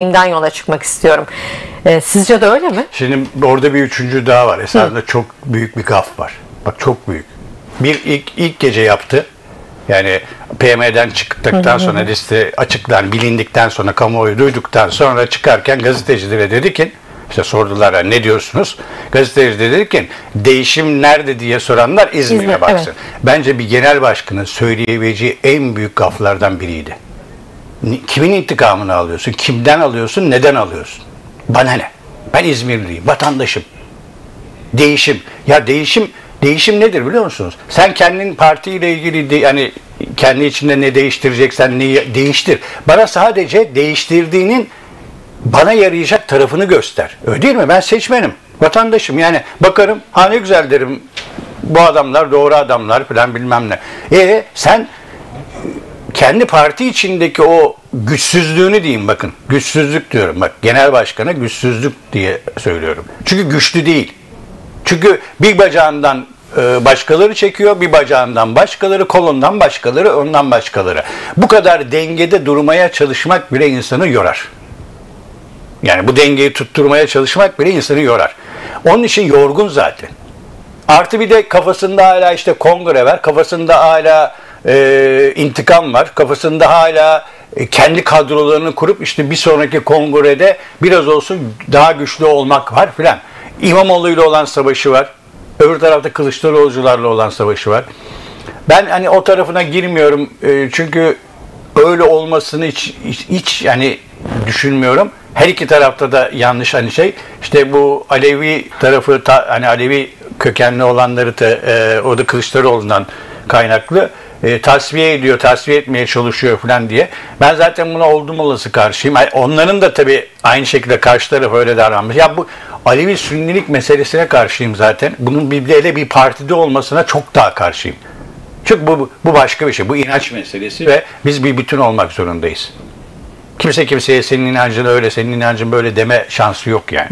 İnden yola çıkmak istiyorum. E, sizce de öyle mi? Şimdi orada bir üçüncü daha var. Esasında çok büyük bir gaf var. Bak çok büyük. Bir ilk, ilk gece yaptı. Yani PM'den çıktıktan sonra liste açıklar bilindikten sonra kamuoyu duyduktan sonra çıkarken gazetecilere dedi ki işte sordular "Ya ne diyorsunuz? Gazeteci de dedi ki değişim nerede diye soranlar İzmir'e İzmir, baksın. evet. Bence bir genel başkanın söyleyebileceği en büyük gaflardan biriydi. Kimin intikamını alıyorsun? Kimden alıyorsun? Neden alıyorsun? Bana ne? Ben İzmirliyim, vatandaşım. Değişim. Ya değişim değişim nedir biliyor musunuz? Sen kendin partiyle ilgili de, yani kendi içinde ne değiştireceksen neyi değiştir. Bana sadece değiştirdiğinin bana yarayacak tarafını göster. Öyle değil mi? Ben seçmenim. Vatandaşım. Yani bakarım ha ne güzel derim bu adamlar doğru adamlar falan bilmem ne. E sen kendi parti içindeki o güçsüzlüğünü diyeyim bakın. Güçsüzlük diyorum bak. Genel başkana güçsüzlük diye söylüyorum. Çünkü güçlü değil. Çünkü bir bacağından e, başkaları çekiyor, bir bacağından başkaları, kolundan başkaları, ondan başkaları. Bu kadar dengede durmaya çalışmak bile insanı yorar. Yani bu dengeyi tutturmaya çalışmak bile insanı yorar. Onun için yorgun zaten. Artı bir de kafasında hala işte kongre var, kafasında hala e, intikam var, kafasında hala e, kendi kadrolarını kurup işte bir sonraki kongrede biraz olsun daha güçlü olmak var filan. İmamoğlu ile olan savaşı var. Öbür tarafta Kılıçdaroğlu'cularla olan savaşı var. Ben hani o tarafına girmiyorum e, çünkü öyle olmasını hiç, hiç, hiç yani düşünmüyorum. Her iki tarafta da yanlış hani şey. İşte bu Alevi tarafı ta, hani Alevi kökenli olanları da e, o da Kılıçdaroğlu'ndan kaynaklı e, tasfiye ediyor, tasfiye etmeye çalışıyor falan diye. Ben zaten buna oldum olası karşıyım. Onların da tabii aynı şekilde karşı taraf öyle davranmış. Ya bu Alevi Sünnilik meselesine karşıyım zaten. Bunun bir de bir partide olmasına çok daha karşıyım. Çünkü bu, bu başka bir şey. Bu inanç meselesi ve biz bir bütün olmak zorundayız. Kimse kimseye senin inancın öyle, senin inancın böyle deme şansı yok yani.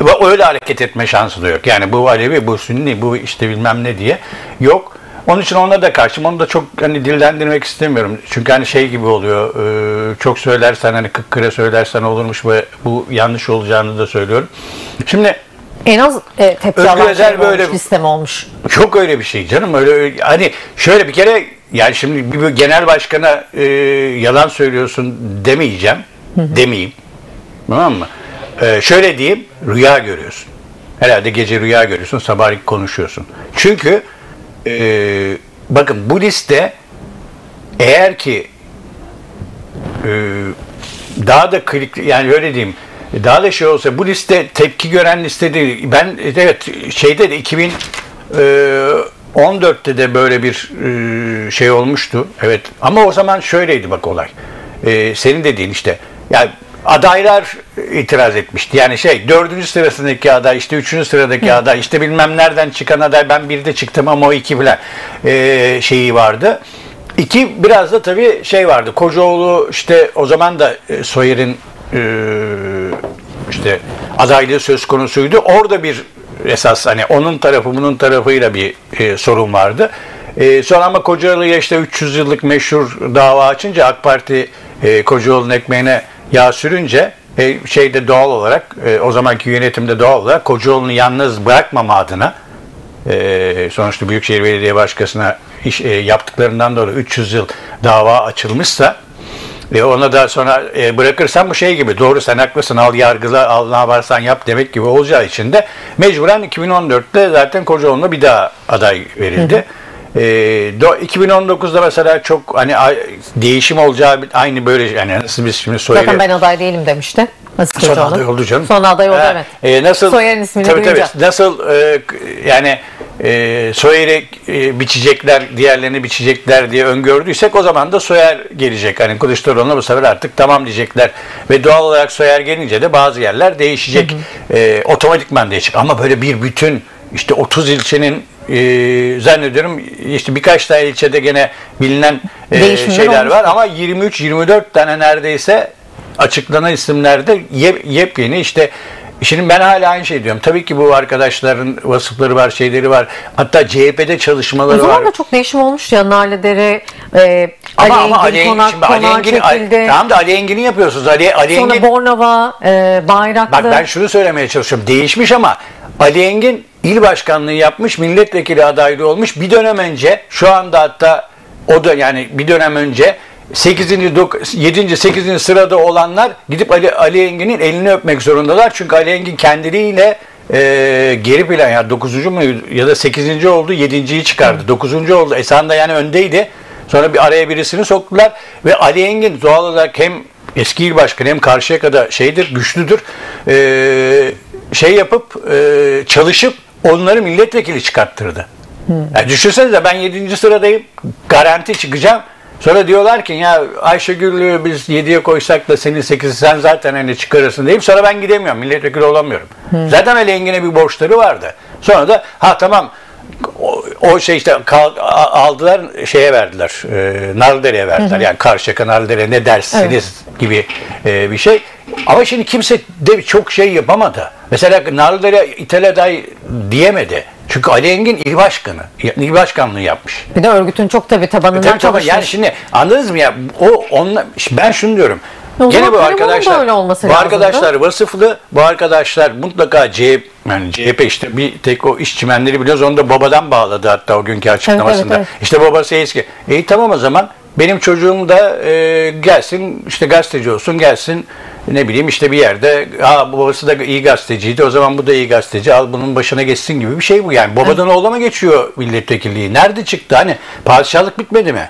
Ve öyle hareket etme şansı da yok. Yani bu Alevi, bu Sünni, bu işte bilmem ne diye yok. Onun için ona da karşıyım. Onu da çok hani dillendirmek istemiyorum. Çünkü hani şey gibi oluyor. e, çok söylersen hani kık kıra söylersen olurmuş ve bu yanlış olacağını da söylüyorum. Şimdi En az e, tepki Özgür Özel böyle- olmuş, liste mi olmuş? Çok öyle bir şey canım öyle hani şöyle bir kere yani şimdi bir, genel başkana e, yalan söylüyorsun demeyeceğim demeyeyim tamam mı? E, şöyle diyeyim rüya görüyorsun. Herhalde gece rüya görüyorsun sabah konuşuyorsun. Çünkü e, bakın bu liste eğer ki e, daha da klik yani öyle diyeyim daha da şey olsa bu liste tepki gören liste değil. Ben evet şeyde de 2014'te de böyle bir e, şey olmuştu. Evet ama o zaman şöyleydi bak olay. E, senin dediğin işte yani adaylar itiraz etmişti. Yani şey dördüncü sırasındaki aday işte üçüncü sıradaki aday işte bilmem nereden çıkan aday ben bir de çıktım ama o iki falan e, şeyi vardı. İki biraz da tabii şey vardı. Kocaoğlu işte o zaman da e, Soyer'in e, işte adaylığı söz konusuydu. Orada bir esas hani onun tarafı bunun tarafıyla bir e, sorun vardı. E, sonra ama Kocaoğlu'ya işte 300 yıllık meşhur dava açınca AK Parti e, Kocaoğlu'nun ekmeğine yağ sürünce e, şeyde doğal olarak e, o zamanki yönetimde doğal olarak Kocaoğlu'nu yalnız bırakmama adına e, sonuçta Büyükşehir Belediye Başkanı'na iş e, yaptıklarından dolayı 300 yıl dava açılmışsa e, ona da sonra e, bırakırsan bu şey gibi doğru sen haklısın al yargıla al ne yaparsan yap demek gibi olacağı için de mecburen 2014'te zaten Kocaoğlu'na bir daha aday verildi. E, do- 2019'da mesela çok hani değişim olacağı aynı böyle yani nasıl biz şimdi Zaten Soyer'i ben aday değilim demişti. Aziz Son aday oldu canım. Son aday oldu evet. e, nasıl Soyer'in ismini tabii, duyunca. tabii, nasıl e, yani e, Soyer'i e, biçecekler, diğerlerini biçecekler diye öngördüysek o zaman da Soyer gelecek. Hani Kılıçdaroğlu'na bu sefer artık tamam diyecekler. Ve doğal olarak Soyer gelince de bazı yerler değişecek. E, otomatikman değişecek. Ama böyle bir bütün işte 30 ilçenin e, zannediyorum işte birkaç tane ilçede gene bilinen e, Değişimler şeyler var ama 23-24 tane neredeyse açıklanan isimlerde yep, yepyeni işte Şimdi ben hala aynı şey diyorum. Tabii ki bu arkadaşların vasıfları var, şeyleri var. Hatta CHP'de O çalışmaları zaman var. da çok değişim olmuş ya Narlıdere, e, Ama, Ali ama Ali, Engin Engin, konak, şimdi Ali konağı Engin'i, çekildi. tamam da Ali Engin'i yapıyorsunuz. Ali, Ali Sonra Engin, Bornova, e, Bayraklı. bak ben şunu söylemeye çalışıyorum. Değişmiş ama Ali Engin il başkanlığı yapmış, milletvekili adaylığı olmuş. Bir dönem önce, şu anda hatta o da yani bir dönem önce 8. 7. 8. sırada olanlar gidip Ali, Ali Engin'in elini öpmek zorundalar. Çünkü Ali Engin kendiliğiyle e, geri plan ya 9. mu ya da 8. oldu 7.yi çıkardı. 9. oldu. Esanda yani öndeydi. Sonra bir araya birisini soktular ve Ali Engin doğal olarak hem eski il başkanı hem Karşıyaka'da şeydir, güçlüdür. E, şey yapıp e, çalışıp onları milletvekili çıkarttırdı. Yani düşünsenize ben 7. sıradayım. Garanti çıkacağım. Sonra diyorlar ki ya Ayşegül'ü biz 7'ye koysak da seni 8'i sen zaten hani çıkarırsın deyip sonra ben gidemiyorum. Milletvekili olamıyorum. Zaten Ali Engin'e bir borçları vardı. Sonra da ha tamam o, o şey işte kal- aldılar şeye verdiler. E, Narlıdere'ye verdiler. Yani Karşıyaka Narlıdere ne dersiniz gibi e, bir şey. Ama şimdi kimse de çok şey yapamadı. Mesela Narlıdere İthal aday diyemedi. Çünkü Ali Engin il başkanı. il başkanlığı yapmış. Bir de örgütün çok tabii tabanından Tabii tabii çalışmış. yani şimdi anladınız mı ya o onunla ben şunu diyorum. O Gene bu arkadaşlar öyle olması bu arkadaşlar vasıflı. Bu arkadaşlar mutlaka CHP yani CHP işte bir tek o iş çimenleri biliyoruz. Onu da babadan bağladı hatta o günkü açıklamasında. evet, İşte babası eski. E tamam o zaman benim çocuğum da e, gelsin işte gazeteci olsun gelsin ne bileyim işte bir yerde ha babası da iyi gazeteciydi o zaman bu da iyi gazeteci al bunun başına geçsin gibi bir şey bu yani. Babadan oğluma geçiyor milletvekilliği. Nerede çıktı hani padişahlık bitmedi mi?